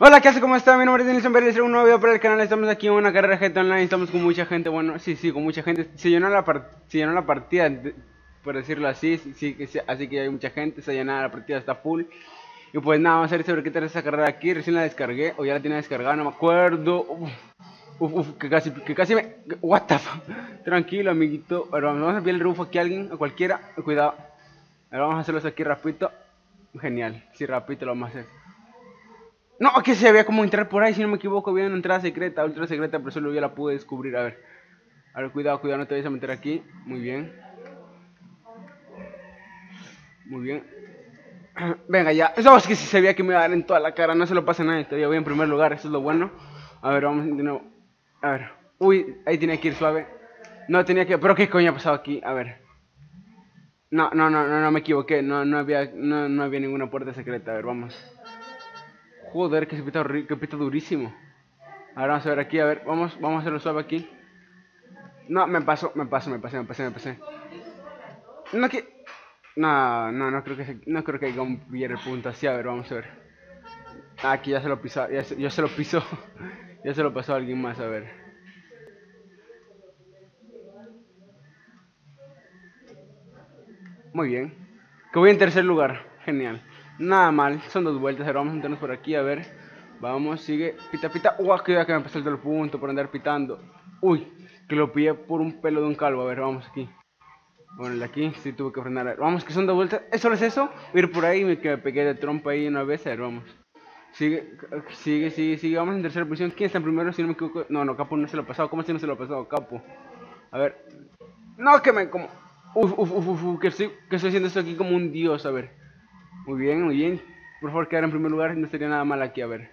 Hola, ¿qué hace? ¿Cómo está? Mi nombre es Denison Pérez, un nuevo video para el canal. Estamos aquí en una carrera GTA Online, estamos con mucha gente. Bueno, sí, sí, con mucha gente. Se llenó la, se llenó la partida, por decirlo así. Sí, sí, así que hay mucha gente, se llenó la partida, está full. Y pues nada, vamos a ver sobre qué tal esa carrera aquí. Recién la descargué, o ya la tenía descargada, no me acuerdo. Uf, uf, que casi, que casi me. What the fuck. Tranquilo, amiguito. Pero vamos a enviar el rufo aquí a alguien, a cualquiera. Cuidado. Ahora vamos a hacerlo aquí rapidito. Genial, sí, rapidito lo vamos a hacer. No, que se había como entrar por ahí, si no me equivoco, había una entrada secreta, ultra secreta, pero solo ya la pude descubrir. A ver, a ver, cuidado, cuidado, no te vayas a meter aquí. Muy bien. Muy bien. Venga, ya. Eso es que si se veía que me iba a dar en toda la cara, no se lo pasa a nadie, todavía voy en primer lugar, eso es lo bueno. A ver, vamos de nuevo. A ver. Uy, ahí tenía que ir suave. No tenía que... Pero qué coño ha pasado aquí, a ver. No, no, no, no, no me equivoqué, no, no había, no, no había ninguna puerta secreta, a ver, vamos. Joder, que se pita, que pita durísimo. Ahora vamos a ver aquí, a ver, vamos, vamos a hacerlo suave aquí. No, me paso, me paso, me pasé, me pasé, me pasé. No que... No, no, no creo que no creo que haya el punto así, a ver, vamos a ver. Aquí ya se lo pisó, ya se, se lo pisó. ya se lo pasó a alguien más, a ver. Muy bien. Que voy en tercer lugar. Genial. Nada mal, son dos vueltas, ahora vamos a meternos por aquí, a ver. Vamos, sigue, pita, pita. Uy, que que me pasó el punto por andar pitando. Uy, que lo pillé por un pelo de un calvo. A ver, vamos aquí. Bueno, aquí sí tuve que frenar. Vamos, que son dos vueltas. ¿Eso es eso? A ir por ahí, que me pegué de trompa ahí una vez. A ver, vamos. Sigue, sigue, sigue, sigue. Vamos en tercera posición. ¿Quién está en primero? Si no me equivoco. No, no, Capo no se lo ha pasado. ¿Cómo si no se lo ha pasado, Capo? A ver. No, que me como. Uf, uf, uf, uf, que estoy, que estoy haciendo esto aquí como un dios, a ver. Muy bien, muy bien. Por favor, quedar en primer lugar, no sería nada mal aquí, a ver.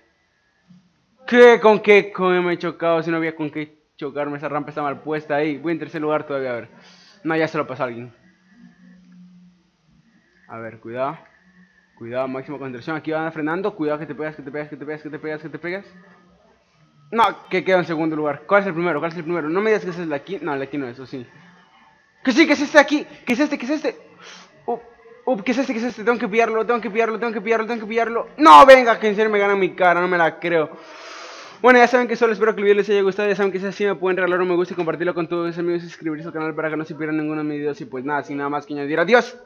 ¿Qué? ¿Con qué? ¿Cómo me he chocado? Si no había con qué chocarme, esa rampa está mal puesta ahí. Voy en tercer lugar todavía, a ver. No, ya se lo pasó a alguien. A ver, cuidado. Cuidado, máximo concentración. Aquí van frenando. Cuidado que te pegas, que te pegas, que te pegas, que te pegas, que te pegas. No, que queda en segundo lugar. ¿Cuál es el primero? ¿Cuál es el primero? No me digas que ese es de aquí. No, de aquí no es, eso sí. Que sí, que es este aquí. Que es este, que es este. Up, ¿qué es este? ¿Qué es este? Tengo que pillarlo, tengo que pillarlo, tengo que pillarlo, tengo que pillarlo. No, venga, que en serio me gana mi cara, no me la creo. Bueno, ya saben que solo espero que el video les haya gustado. Ya saben que si es así me pueden regalar un me gusta y compartirlo con todos sus amigos y suscribirse al canal para que no se pierdan ninguno de mis videos. Y pues nada, sin nada más que añadir. Adiós.